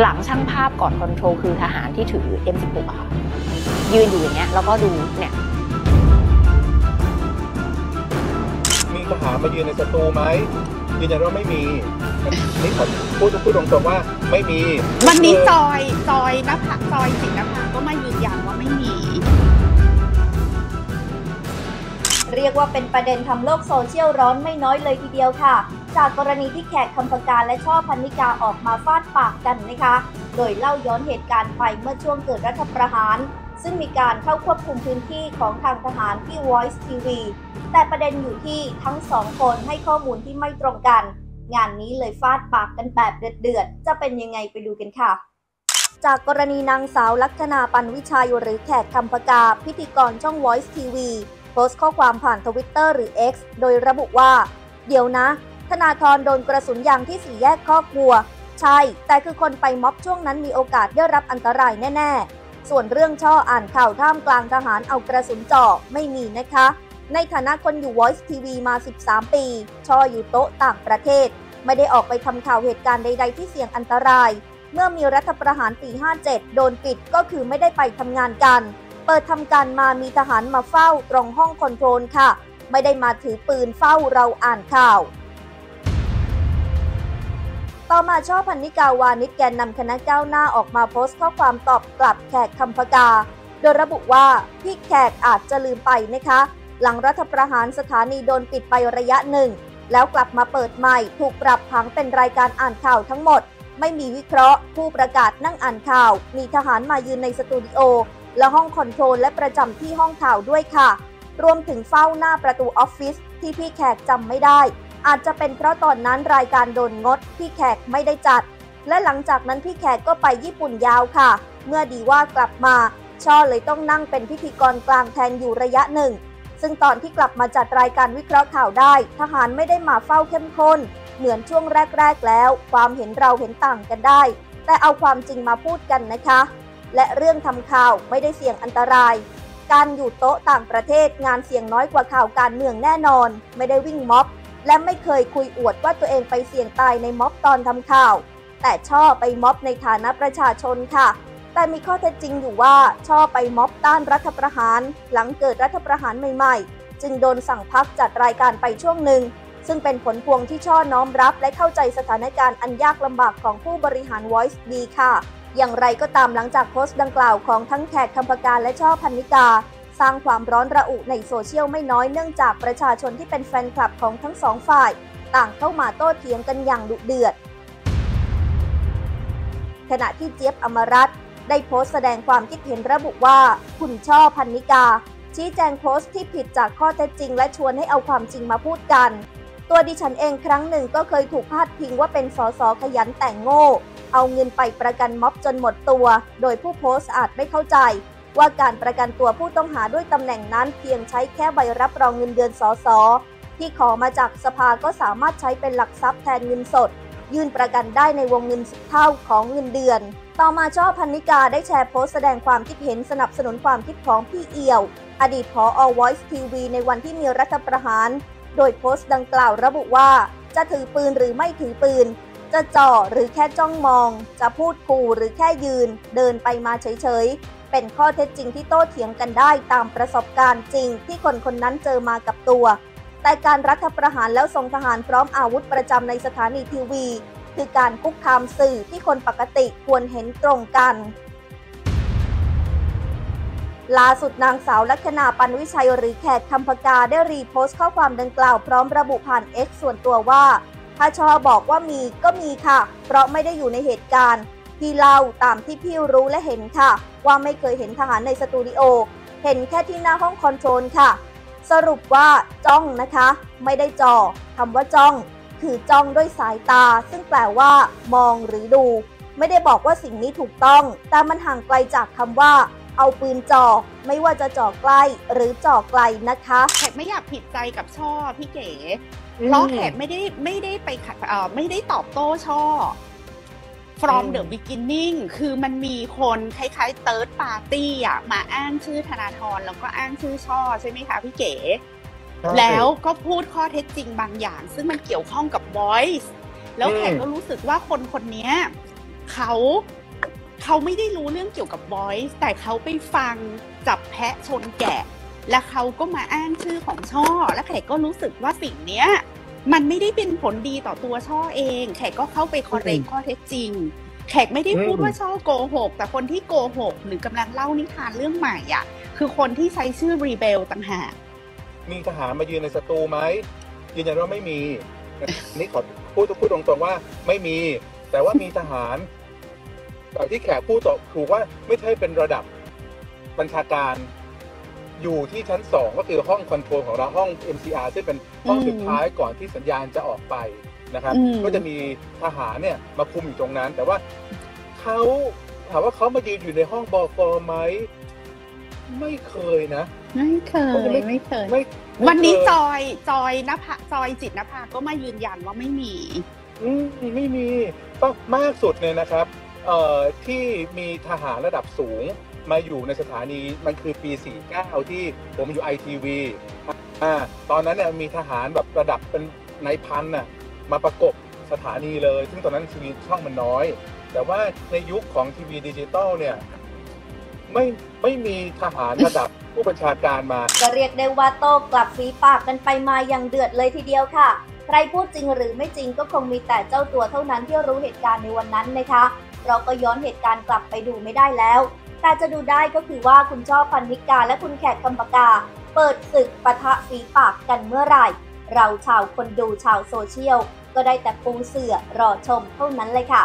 หลังช่างภาพก่อนคอนโทรลคือทหารที่ถือ M16 อะค่ะยืนอยู่อย่างเงี้ยแล้วก็ดูเนี่ยมีทหารมายืนในสตูไหมยืนยันว่าไม่มีนี่ผมพูดพูดตรงๆว่าไม่มี วันนี้จอยจอยนภาจอยสิงห์นภาก็มายืนยันว่าไม่มี เรียกว่าเป็นประเด็นทำโลกโซเชียลร้อนไม่น้อยเลยทีเดียวค่ะ จากกรณีที่แขกคำปการและช่อพันนิกาออกมาฟาดปากกันนะคะ โดยเล่าย้อนเหตุการณ์ไปเมื่อช่วงเกิดรัฐประหาร ซึ่งมีการเข้าควบคุมพื้นที่ของทางทหารที่ Voice TV แต่ประเด็นอยู่ที่ทั้งสองคนให้ข้อมูลที่ไม่ตรงกัน งานนี้เลยฟาดปากกันแบบเดือดๆจะเป็นยังไงไปดูกันค่ะจากกรณีนางสาวลักษณาปันวิชัยหรือแขกคำปากา พิธีกรช่อง Voice TV โพสต์ข้อความผ่านทวิตเตอร์หรือ X โดยระบุว่า เดี๋ยวนะ ธนาธรโดนกระสุนยางที่สี่แยกคอกวัว ใช่ แต่คือคนไปม็อบช่วงนั้นมีโอกาสได้รับอันตรายแน่ ๆ ส่วนเรื่องช่ออ่านข่าวท่ามกลางทหารเอากระสุนจ่อไม่มีนะคะ ในฐานะคนอยู่ Voice TV มา 13 ปี ช่ออยู่โต๊ะต่างประเทศ ไม่ได้ออกไปทำข่าวเหตุการณ์ใด ๆ ที่เสี่ยงอันตราย เมื่อมีรัฐประหารปี 57 โดนปิดก็คือไม่ได้ไปทำงานกัน เปิดทำการมามีทหารมาเฝ้าตรงห้องคอนโทรลค่ะ ไม่ได้มาถือปืนเฝ้าเราอ่านข่าว ต่อมาช่อพันนิกาวานิชแกนนำคณะก้าวหน้าออกมาโพสต์ข้อความตอบกลับแขกคำพกา โดยระบุว่าพี่แขกอาจจะลืมไปนะคะ หลังรัฐประหารสถานีโดนปิดไประยะหนึ่ง แล้วกลับมาเปิดใหม่ ถูกปรับผังเป็นรายการอ่านข่าวทั้งหมด ไม่มีวิเคราะห์ ผู้ประกาศนั่งอ่านข่าว มีทหารมายืนในสตูดิโอ และห้องคอนโทรลและประจำที่ห้องข่าวด้วยค่ะ รวมถึงเฝ้าหน้าประตูออฟฟิศที่พี่แขกจำไม่ได้ อาจจะเป็นเพราะตอนนั้นรายการโดนงดพี่แขกไม่ได้จัด และหลังจากนั้นพี่แขกก็ไปญี่ปุ่นยาวค่ะ เมื่อดีว่ากลับมา ช่อเลยต้องนั่งเป็นพิธีกรกลางแทนอยู่ระยะหนึ่ง ซึ่งตอนที่กลับมาจัดรายการวิเคราะห์ข่าวได้ ทหารไม่ได้มาเฝ้าเข้มข้น เหมือนช่วงแรก ๆ แล้ว ความเห็นเราเห็นต่างกันได้ แต่เอาความจริงมาพูดกันนะคะ และเรื่องทำข่าวไม่ได้เสี่ยงอันตรายการอยู่โต๊ะต่างประเทศงานเสี่ยงน้อยกว่าข่าวการเมืองแน่นอน ไม่ได้วิ่งม็อบ และไม่เคยคุยอวดว่าตัวเองไปเสี่ยงตายในม็อบตอนทำข่าว แต่ช่อไปม็อบในฐานะประชาชนค่ะ แต่มีข้อเท็จจริงอยู่ว่าช่อไปม็อบต้านรัฐประหาร หลังเกิดรัฐประหารใหม่ ๆ จึงโดนสั่งพักจัดรายการไปช่วงหนึ่ง ซึ่งเป็นผลพวงที่ช่อน้อมรับและเข้าใจสถานการณ์อันยากลำบากของผู้บริหาร Voice ดีค่ะ อย่างไรก็ตามหลังจากโพสต์ดังกล่าวของทั้งแขกคำผกาและช่อพรรณิการ์ สร้างความร้อนระอุในโซเชียลไม่น้อยเนื่องจากประชาชนที่เป็นแฟนคลับของทั้งสองฝ่าย ต่างเข้ามาโต้เถียงกันอย่างดุเดือด ขณะที่เจี๊ยบอมรัตน์ได้โพสต์แสดงความคิดเห็นระบุว่า คุณช่อพรรณิการ์ ชี้แจงโพสต์ที่ผิดจากข้อเท็จจริง และชวนให้เอาความจริงมาพูดกัน ตัวดิฉันเองครั้งหนึ่งก็เคยถูกพาดพิงว่าเป็นสสขยันแต่โง่ เอาเงินไปประกันม็อบจนหมดตัว โดยผู้โพสต์อาจไม่เข้าใจ ว่าการประกันตัวผู้ต้องหาด้วยตำแหน่งนั้นเพียงใช้แค่ใบรับรองเงินเดือนสสที่ขอมาจากสภาก็สามารถใช้เป็นหลักทรัพย์แทนเงินสด ยื่นประกันได้ในวงเงินสิบเท่าของเงินเดือน ต่อมาช่อพันนิกาได้แชร์โพสต์แสดงความคิดเห็นสนับสนุนความคิดของพี่เอี่ยว อดีตผอ Voice TV ในวันที่มีรัฐประหาร โดยโพสต์ดังกล่าวระบุว่า จะถือปืนหรือไม่ถือปืน จะจ่อหรือแค่จ้องมอง จะพูดขู่หรือแค่ยืน เดินไปมาเฉย เป็นข้อเท็จจริงที่โต้เถียงกันได้ตามประสบการณ์จริงที่คนคนนั้นเจอมากับตัว แต่การรัฐประหารแล้วทรงทหารพร้อมอาวุธประจำในสถานีทีวี คือการคุกคามสื่อที่คนปกติควรเห็นตรงกันล่าสุดนางสาวลัคนาปันวิชัยหรือแขกคำพกาได้รีโพสต์ข้อความดังกล่าวพร้อมระบุผ่าน X ส่วนตัวว่า ถ้าชอบอกว่ามีก็มีค่ะ เพราะไม่ได้อยู่ในเหตุการณ์ พี่เล่าตามที่พี่รู้และเห็นค่ะ ว่าไม่เคยเห็นทหารในสตูดิโอ เห็นแค่ที่หน้าห้องคอนโทรลค่ะ สรุปว่าจ้องนะคะ ไม่ได้จอคำว่าจ้อง คือจ้องด้วยสายตา ซึ่งแปลว่า มองหรือดู ไม่ได้บอกว่าสิ่งนี้ถูกต้อง แต่มันห่างไกลจากคำว่า เอาปืนจ่อไม่ว่าจะจ่อใกล้หรือจ่อไกลนะคะแขกไม่อยากผิดใจกับช่อพี่เก๋เพราะแขกไม่ได้ไม่ได้ไปขัดเอ่อไม่ได้ตอบโต้ช่อ from the beginning คือมันมีคนคล้ายๆ third party อะมาอ้างชื่อธนาธรแล้วก็อ้างชื่อช่อใช่ไหมคะพี่เก๋ แล้วก็พูดข้อเท็จจริงบางอย่าง ซึ่งมันเกี่ยวข้องกับ voice แล้วแขกก็รู้สึกว่าคนคนนี้เขาเขาไม่ได้รู้เรื่องเกี่ยวกับ voice แต่เขาไปฟังจับแพะชนแกะ แล้วเขาก็มาอ้างชื่อของช่อ และแขกก็รู้สึกว่าสิ่งเนี้ย มันไม่ได้เป็นผลดีต่อตัวช่อเอง แขกก็เข้าไปคอเรอืกมข้อเท็จจริง แขกไม่ได้พูดอืมว่าช่อโกหก แต่คนที่โกหกหรือกำลังเล่านิทานเรื่องใหม่อะ คือคนที่ใช้ชื่อรีเบลต่างหาก มีทหารมายืนในสตูไหมยืนยันว่าไม่มี นี่ขอพูดพูดตรงๆว่าไม่มี แต่ว่ามีทหารแต่ที่แขกพูดต่อถูกว่าไม่ใช่เป็นระดับบัญชาการ อยู่ที่ชั้นสองก็คือห้องคอนโทรลของเราห้อง MCR ซึ่งเป็นห้องอืมสุดท้ายก่อนที่สัญญาณจะออกไปนะครับอืมก็จะมีทหารเนี่ยมาคุมอยู่ตรงนั้น แต่ว่าเขาถามว่าเขามายืนอยู่ในห้องบอฟอไหมไม่เคยนะ ไม่เคเขาจะไม่ไม่เคยไม่ไม่วันนี้เคยจอยจอยนภาจอยจิตนภาก็มายืนยันว่าไม่มี อืมไม่มีต้องมากสุดเนี่ยนะครับ เอ่อที่มีทหารระดับสูง มาอยู่ในสถานีมันคือปี 49 ที่ผมอยู่ไอทีวีอ่าตอนนั้นเนี่ยมีทหารแบบระดับเป็นนายพันน่ะมาประกบสถานีเลย ซึ่งตอนนั้นทีวีช่องมันน้อย แต่ว่าในยุคของทีวีดิจิตอลเนี่ยไม่ไม่มีทหารระดับผู้บัญชาการมา ก็เรียกได้ว่าโต้กลับฝีปากกันไปมาอย่างเดือดเลยทีเดียวค่ะ ใครพูดจริงหรือไม่จริงก็คงมีแต่เจ้าตัวเท่านั้นที่รู้เหตุการณ์ในวันนั้นนะคะ เราก็ย้อนเหตุการณ์กลับไปดูไม่ได้แล้ว แต่จะดูได้ก็คือว่าคุณช่อพันธิกาและคุณแขกคำปากา เปิดศึกปะทะฝีปากกันเมื่อไหร่ เราชาวคนดูชาวโซเชียลก็ได้แต่ปูเสือรอชมเท่านั้นเลยค่ะ